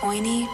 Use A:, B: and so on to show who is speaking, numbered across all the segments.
A: Coiny.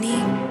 A: tiny.